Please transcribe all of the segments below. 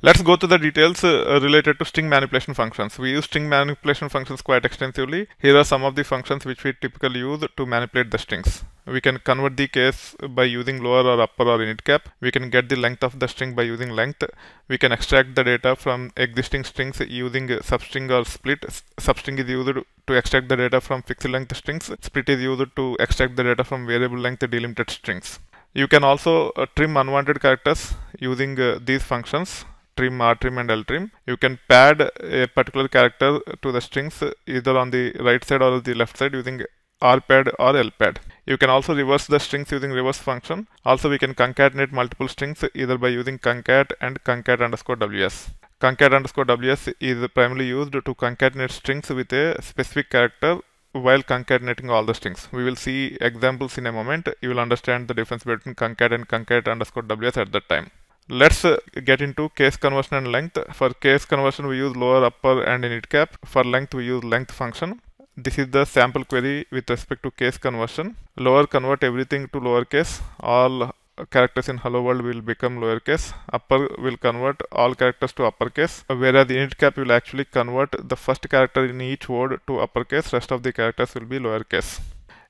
Let's go to the details uh, related to string manipulation functions. We use string manipulation functions quite extensively. Here are some of the functions which we typically use to manipulate the strings. We can convert the case by using lower or upper or init cap. We can get the length of the string by using length. We can extract the data from existing strings using substring or split. Substring is used to extract the data from fixed length strings. Split is used to extract the data from variable length delimited strings. You can also uh, trim unwanted characters using uh, these functions trim, uh, rtrim and ltrim. You can pad a particular character to the strings either on the right side or the left side using rpad or lpad. You can also reverse the strings using reverse function. Also we can concatenate multiple strings either by using concat and concat underscore ws. Concat underscore ws is primarily used to concatenate strings with a specific character while concatenating all the strings. We will see examples in a moment. You will understand the difference between concat and concat underscore ws at that time. Let's get into case conversion and length. For case conversion, we use lower, upper, and init cap. For length, we use length function. This is the sample query with respect to case conversion. Lower convert everything to lowercase. All characters in hello world will become lowercase. Upper will convert all characters to uppercase. Whereas the init cap will actually convert the first character in each word to uppercase. Rest of the characters will be lowercase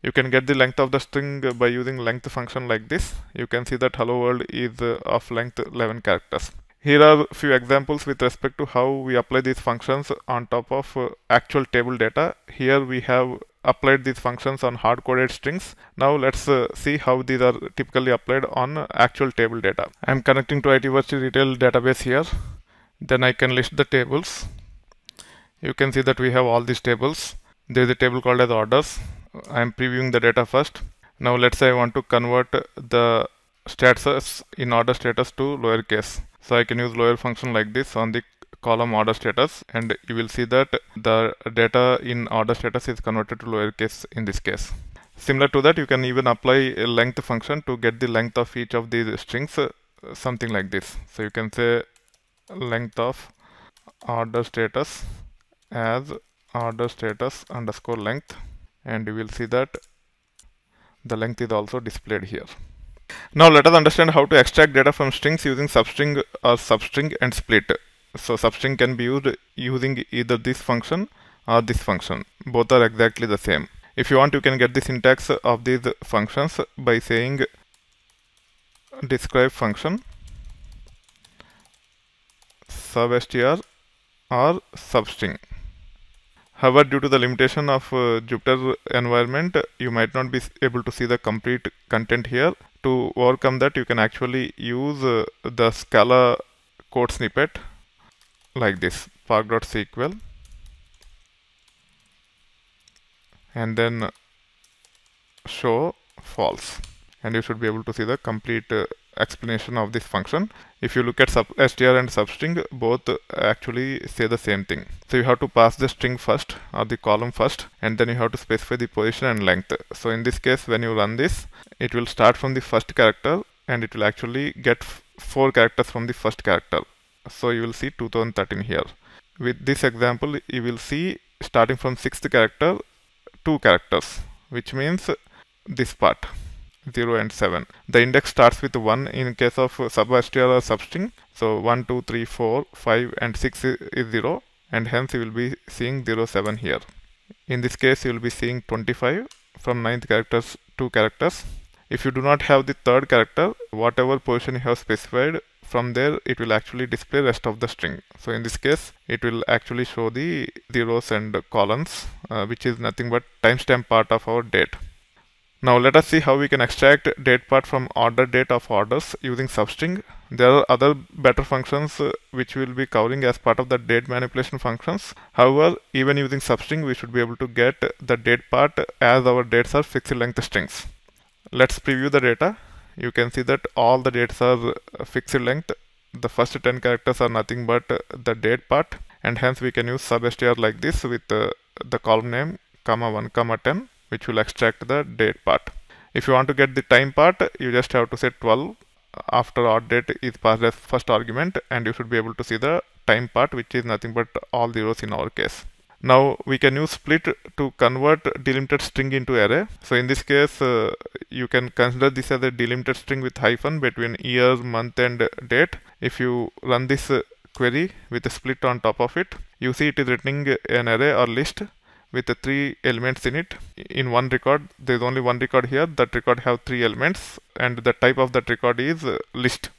you can get the length of the string by using length function like this. You can see that hello world is uh, of length 11 characters. Here are few examples with respect to how we apply these functions on top of uh, actual table data. Here we have applied these functions on hard-coded strings. Now let's uh, see how these are typically applied on actual table data. I'm connecting to itversity retail database here. Then i can list the tables. You can see that we have all these tables. There is a table called as orders I am previewing the data first. Now let's say I want to convert the status in order status to lowercase. So I can use lower function like this on the column order status and you will see that the data in order status is converted to lowercase in this case. Similar to that you can even apply a length function to get the length of each of these strings uh, something like this. So you can say length of order status as order status underscore length and you will see that the length is also displayed here. Now let us understand how to extract data from strings using substring or substring and split. So substring can be used using either this function or this function. Both are exactly the same. If you want you can get the syntax of these functions by saying describe function substr or substring However, due to the limitation of uh, Jupyter environment, you might not be able to see the complete content here. To overcome that, you can actually use uh, the Scala code snippet like this, spark.sql and then show false and you should be able to see the complete uh, explanation of this function. If you look at sub str and substring, both actually say the same thing. So you have to pass the string first or the column first and then you have to specify the position and length. So in this case, when you run this, it will start from the first character and it will actually get four characters from the first character. So you will see 2013 here. With this example, you will see starting from sixth character, two characters, which means this part. 0 and 7. The index starts with 1 in case of substr or substring. So 1, 2, 3, 4, 5 and 6 is 0 and hence you will be seeing 0, 7 here. In this case you will be seeing 25 from 9th characters 2 characters. If you do not have the third character, whatever position you have specified from there it will actually display rest of the string. So in this case it will actually show the zeros and columns uh, which is nothing but timestamp part of our date. Now let us see how we can extract date part from order date of orders using substring. There are other better functions uh, which we will be covering as part of the date manipulation functions. However, even using substring we should be able to get the date part as our dates are fixed length strings. Let's preview the data. You can see that all the dates are fixed length. The first 10 characters are nothing but the date part and hence we can use substr like this with uh, the column name comma 1 comma 10 which will extract the date part. If you want to get the time part, you just have to say 12 after odd date is passed as first argument and you should be able to see the time part which is nothing but all zeros in our case. Now we can use split to convert delimited string into array. So in this case uh, you can consider this as a delimited string with hyphen between year, month and date. If you run this uh, query with a split on top of it. You see it is returning an array or list with the three elements in it. In one record, there is only one record here. That record have three elements and the type of that record is list.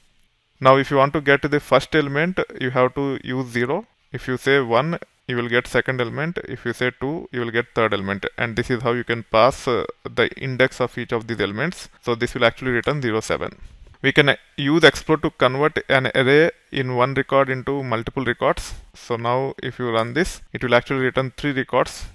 Now if you want to get the first element, you have to use 0. If you say 1, you will get second element. If you say 2, you will get third element. And this is how you can pass uh, the index of each of these elements. So this will actually return 0, 7 we can use explode to convert an array in one record into multiple records so now if you run this it will actually return three records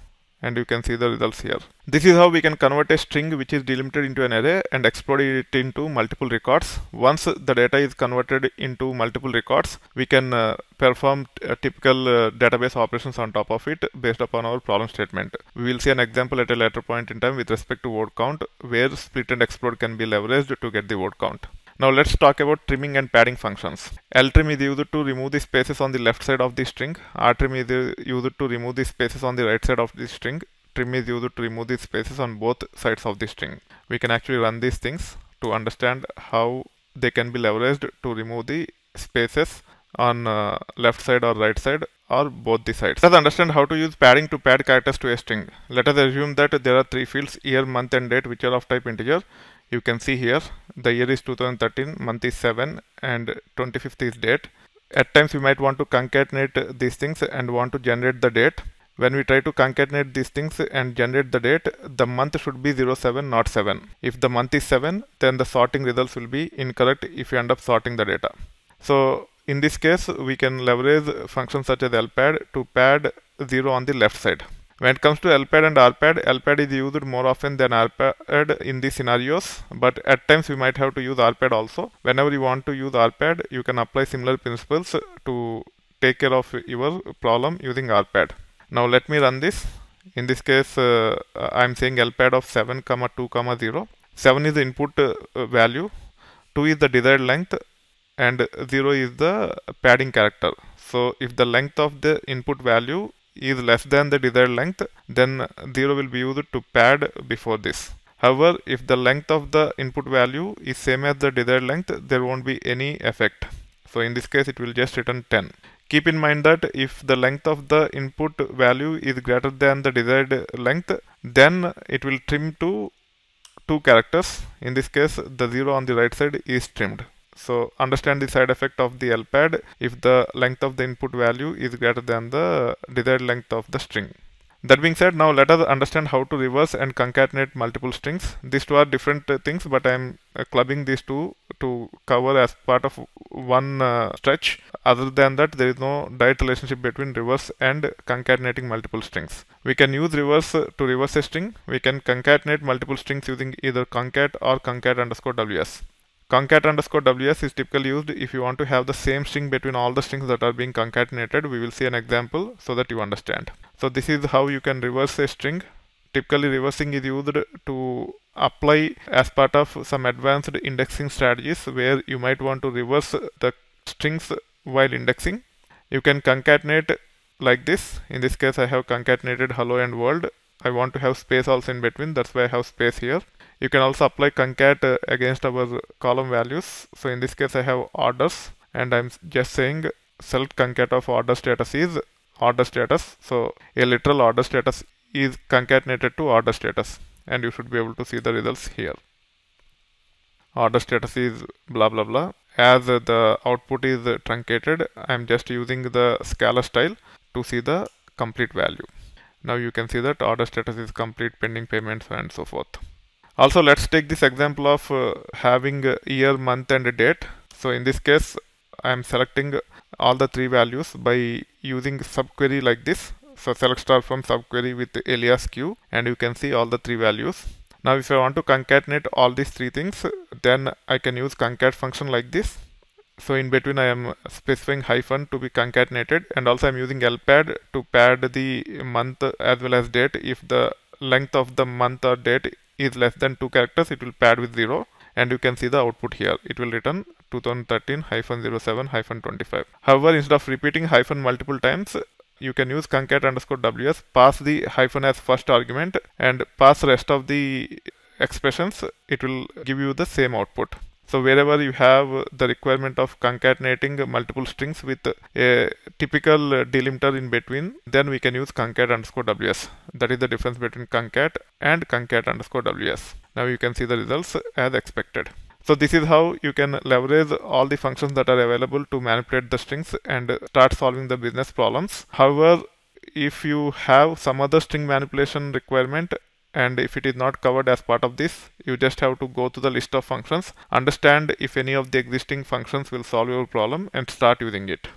and you can see the results here. This is how we can convert a string which is delimited into an array and explode it into multiple records. Once the data is converted into multiple records, we can uh, perform typical uh, database operations on top of it based upon our problem statement. We will see an example at a later point in time with respect to word count where split and explode can be leveraged to get the word count. Now let's talk about trimming and padding functions. ltrim is used to remove the spaces on the left side of the string. rtrim is used to remove the spaces on the right side of the string. Trim is used to remove the spaces on both sides of the string. We can actually run these things to understand how they can be leveraged to remove the spaces on uh, left side or right side or both the sides. Let us understand how to use padding to pad characters to a string. Let us assume that there are three fields year, month and date which are of type integer you can see here the year is 2013 month is 7 and 25th is date. At times we might want to concatenate these things and want to generate the date. When we try to concatenate these things and generate the date the month should be 07 not 7 if the month is 7 then the sorting results will be incorrect if you end up sorting the data. So in this case we can leverage functions such as lpad to pad 0 on the left side when it comes to LPAD and RPAD, LPAD is used more often than RPAD in these scenarios, but at times we might have to use RPAD also. Whenever you want to use RPAD, you can apply similar principles to take care of your problem using RPAD. Now let me run this. In this case, uh, I'm saying LPAD of 7, comma 2, comma 0. 7 is the input uh, value, 2 is the desired length, and 0 is the padding character. So if the length of the input value is less than the desired length, then 0 will be used to pad before this. However, if the length of the input value is same as the desired length, there won't be any effect. So in this case, it will just return 10. Keep in mind that if the length of the input value is greater than the desired length, then it will trim to two characters. In this case, the 0 on the right side is trimmed. So understand the side effect of the LPAD if the length of the input value is greater than the desired length of the string. That being said, now let us understand how to reverse and concatenate multiple strings. These two are different uh, things, but I am uh, clubbing these two to cover as part of one uh, stretch. Other than that, there is no direct relationship between reverse and concatenating multiple strings. We can use reverse to reverse a string. We can concatenate multiple strings using either concat or concat underscore ws. Concat underscore ws is typically used if you want to have the same string between all the strings that are being concatenated. We will see an example so that you understand. So this is how you can reverse a string. Typically reversing is used to apply as part of some advanced indexing strategies where you might want to reverse the strings while indexing. You can concatenate like this. In this case I have concatenated hello and world. I want to have space also in between. That's why I have space here. You can also apply concat against our column values. So in this case, I have orders and I'm just saying select concat of order status is order status. So a literal order status is concatenated to order status and you should be able to see the results here. Order status is blah blah blah. As the output is truncated, I'm just using the Scala style to see the complete value. Now you can see that order status is complete pending payments and so forth. Also, let's take this example of uh, having year, month and date. So in this case, I am selecting all the three values by using subquery like this. So select star from subquery with alias q and you can see all the three values. Now if I want to concatenate all these three things, then I can use concat function like this. So in between I am specifying hyphen to be concatenated and also I'm using lpad to pad the month as well as date if the length of the month or date is less than 2 characters it will pad with 0 and you can see the output here. It will return 2013-07-25 however instead of repeating hyphen multiple times you can use concat underscore ws pass the hyphen as first argument and pass rest of the expressions. It will give you the same output So wherever you have the requirement of concatenating multiple strings with a typical delimiter in between, then we can use concat underscore ws. That is the difference between concat and concat underscore ws. Now you can see the results as expected. So this is how you can leverage all the functions that are available to manipulate the strings and start solving the business problems. However, if you have some other string manipulation requirement and if it is not covered as part of this you just have to go to the list of functions understand if any of the existing functions will solve your problem and start using it